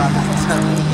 That's.